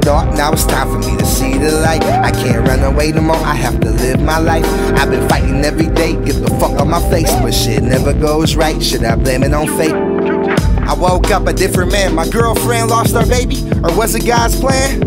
now it's time for me to see the light. I can't run away no more, I have to live my life. I've been fighting every day, get the fuck on my face, but shit never goes right. Should I blame it on fate? I woke up a different man. My girlfriend lost her baby, or was it God's plan?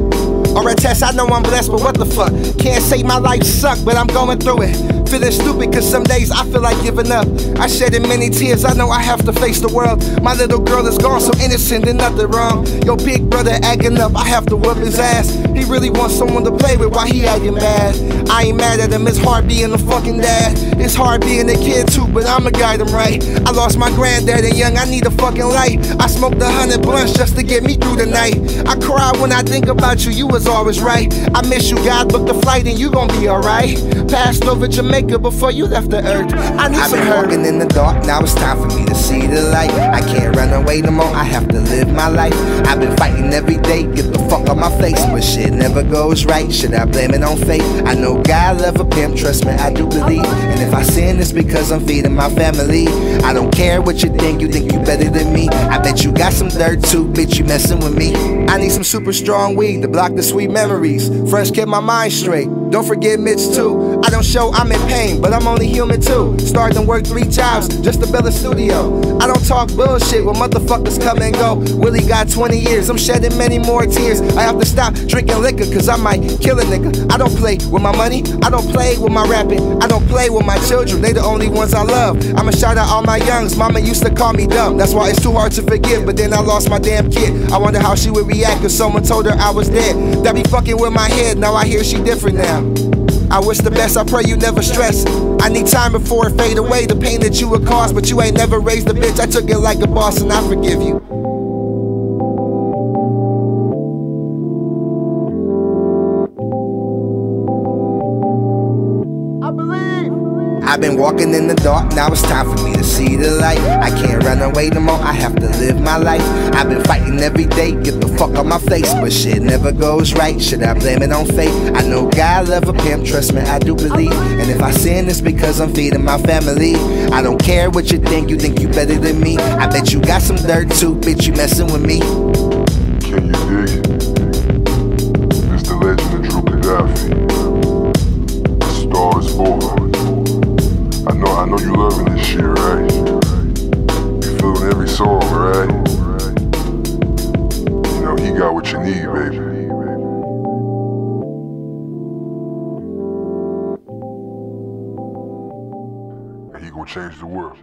Or a test, I know I'm blessed, but what the fuck? Can't say my life sucked, but I'm going through it. Feeling stupid cause some days I feel like giving up. I shedded many tears, I know I have to face the world. My little girl is gone, so innocent and nothing wrong. Your big brother acting up, I have to whoop his ass. He really wants someone to play with while he acting bad. I ain't mad at him, it's hard being a fucking dad. It's hard being a kid too, but I'ma guide him right. I lost my granddad and young, I need a fucking light. I smoked a hundred blunts just to get me through the night. I cry when I think about you, you was always right. I miss you, God booked the flight and you gon' be alright. Passed over Jamaica before you left the earth. I need I've been walking in the dark, now it's time for me to see the light. I can't run away no more, I have to live my life. I've been fighting every day, get the fuck on my face, but shit never goes right. Should I blame it on fate? I know God love a pimp, trust me, I do believe. And if I sin, it's because I'm feeding my family. I don't care what you think, you think you better than me. I bet you got some dirt too, bitch, you messing with me. I need some super strong weed to block the sweet memories. Fresh kept my mind straight. Don't forget Mitch too. I don't show I'm in pain, but I'm only human too. Started and work three jobs just to build a studio. I don't talk bullshit when motherfuckers come and go. Willie got 20 years, I'm shedding many more tears. I have to stop drinking liquor cause I might kill a nigga. I don't play with my money, I don't play with my rapping. I don't play with my children, they the only ones I love. I'ma shout out all my youngs, mama used to call me dumb. That's why it's too hard to forgive, but then I lost my damn kid. I wonder how she would react if someone told her I was dead. That be fucking with my head, now I hear she different now. I wish the best, I pray you never stress. I need time before it fade away, the pain that you would cause, but you ain't never raised a bitch. I took it like a boss and I forgive you. I've been walking in the dark, now it's time for me to see the light. I can't more, I have to live my life. I've been fighting every day, get the fuck on my face, but shit never goes right. Should I blame it on fate? I know God love a pimp, trust me, I do believe. And if I sin, it's because I'm feeding my family. I don't care what you think, you think you better than me. I bet you got some dirt too, bitch, you messing with me. Can you dig it? It's the legend of Dru Kadafii. Baby. And he gonna change the world.